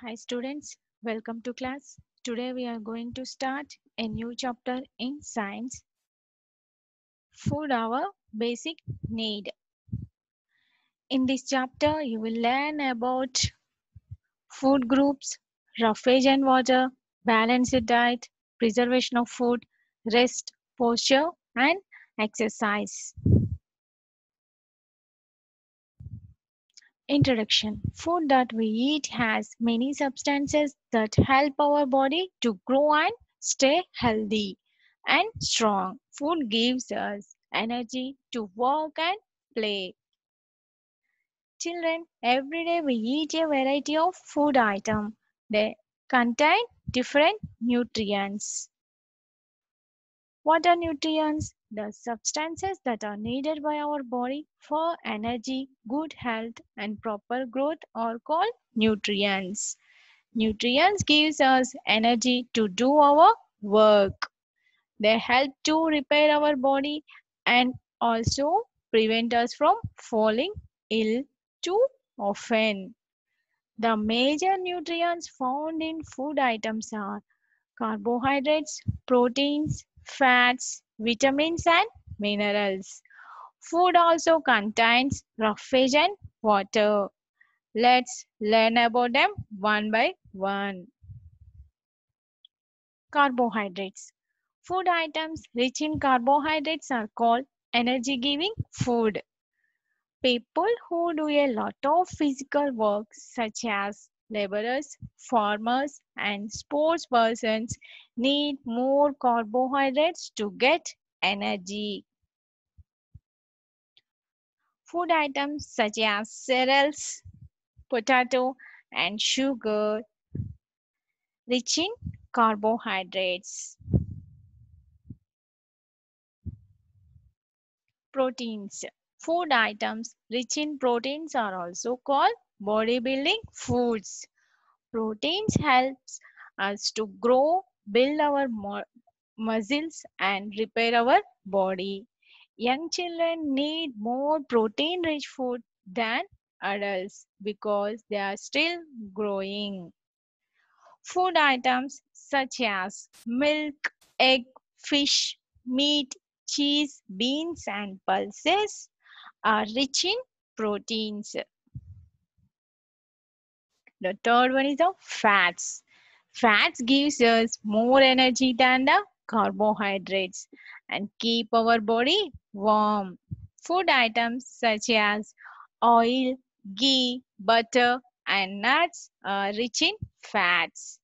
Hi students, welcome to class. Today we are going to start a new chapter in science. Food our basic need. In this chapter you will learn about food groups, roughage and water, balanced diet, preservation of food, rest, posture and exercise. Introduction Food that we eat has many substances that help our body to grow and stay healthy and strong. Food gives us energy to work and play. Children, every day we eat a variety of food items. They contain different nutrients. What are nutrients? The substances that are needed by our body for energy, good health and proper growth are called nutrients. Nutrients gives us energy to do our work. They help to repair our body and also prevent us from falling ill too often. The major nutrients found in food items are carbohydrates, proteins, fats, vitamins and minerals. Food also contains roughage and water. Let's learn about them one by one. Carbohydrates. Food items rich in carbohydrates are called energy giving food. People who do a lot of physical work, such as laborers, farmers, and sports persons, need more carbohydrates to get energy. Food items such as cereals, potato, and sugar rich in carbohydrates. Proteins. Food items rich in proteins are also called bodybuilding foods. Proteins helps us to grow, build our muscles and repair our body. Young children need more protein rich food than adults because they are still growing. Food items such as milk, egg, fish, meat, cheese, beans and pulses are rich in proteins. The third one is the fats. Fats gives us more energy than the carbohydrates and keep our body warm. Food items such as oil, ghee, butter and nuts are rich in fats.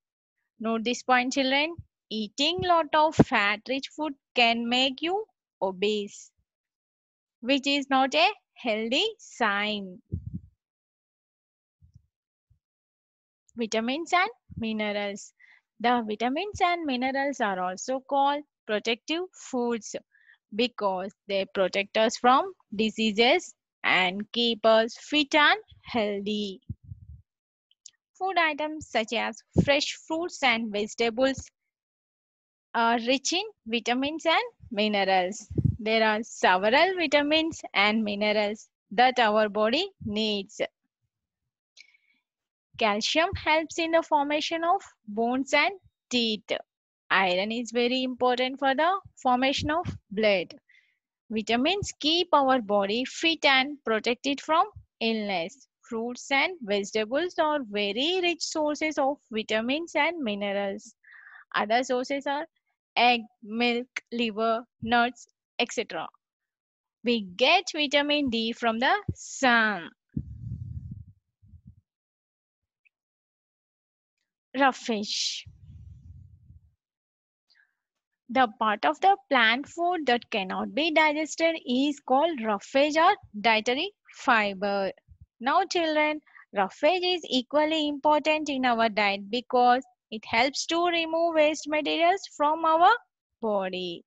Note this point children. Eating lot of fat rich food can make you obese which is not a healthy sign. Vitamins and minerals. The vitamins and minerals are also called protective foods because they protect us from diseases and keep us fit and healthy. Food items such as fresh fruits and vegetables are rich in vitamins and minerals. There are several vitamins and minerals that our body needs. Calcium helps in the formation of bones and teeth. Iron is very important for the formation of blood. Vitamins keep our body fit and protect it from illness. Fruits and vegetables are very rich sources of vitamins and minerals. Other sources are egg, milk, liver, nuts, etc. We get vitamin D from the sun. Roughage. The part of the plant food that cannot be digested is called roughage or dietary fiber. Now children, roughage is equally important in our diet because it helps to remove waste materials from our body.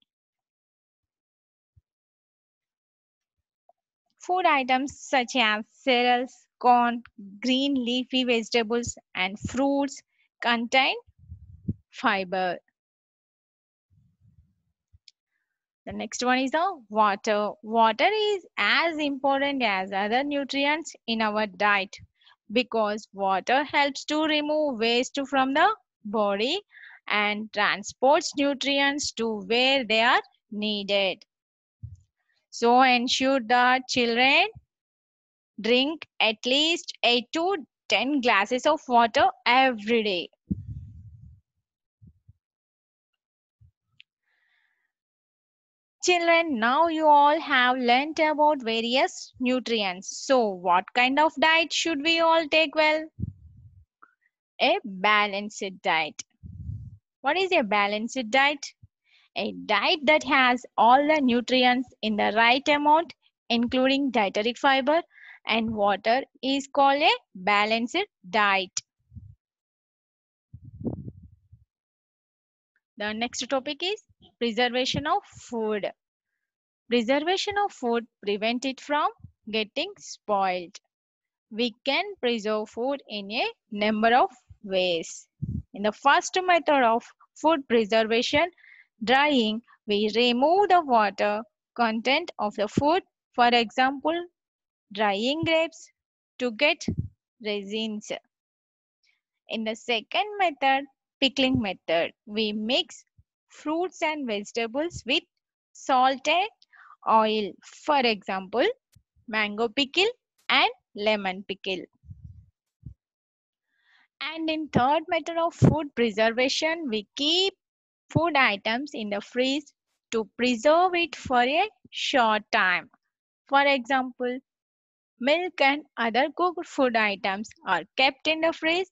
Food items such as cereals, corn, green leafy vegetables, and fruits contain fiber. The next one is the water. Water is as important as other nutrients in our diet because water helps to remove waste from the body and transports nutrients to where they are needed. So ensure that children drink at least 8 to 10 glasses of water every day. Children, now you all have learnt about various nutrients. So what kind of diet should we all take well? A balanced diet. What is a balanced diet? A diet that has all the nutrients in the right amount, including dietary fiber and water, is called a balanced diet. The next topic is preservation of food. Preservation of food prevent it from getting spoiled. We can preserve food in a number of ways. In the first method of food preservation, drying, we remove the water content of the food. For example, drying grapes to get resins. In the second method, pickling method, we mix fruits and vegetables with salted oil. For example, mango pickle and lemon pickle. And in third method of food preservation, we keep food items in the freeze to preserve it for a short time. For example, milk and other cooked food items are kept in the freeze.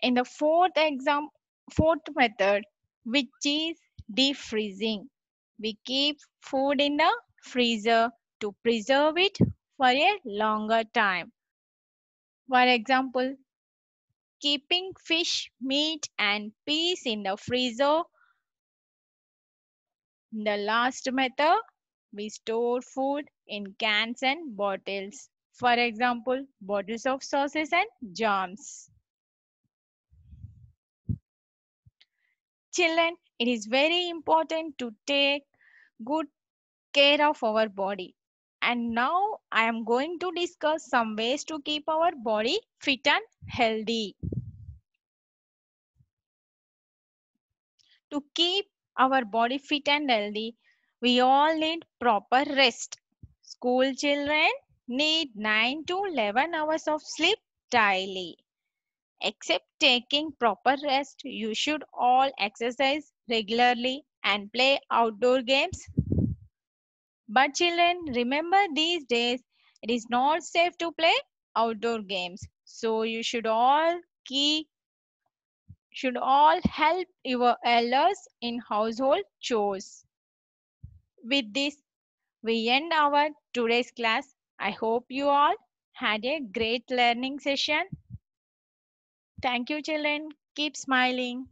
In the fourth exam, fourth method, which is defreezing. we keep food in the freezer to preserve it for a longer time. For example, keeping fish, meat, and peas in the freezer. The last method, we store food in cans and bottles. For example, bottles of sauces and jams. Children, it is very important to take good care of our body. And now I am going to discuss some ways to keep our body fit and healthy. To keep our body fit and healthy, we all need proper rest. School children need 9 to 11 hours of sleep daily. Except taking proper rest, you should all exercise regularly and play outdoor games. But children, remember these days it is not safe to play outdoor games. So you should all keep should all help your elders in household chores. With this, we end our today's class. I hope you all had a great learning session. Thank you, children. Keep smiling.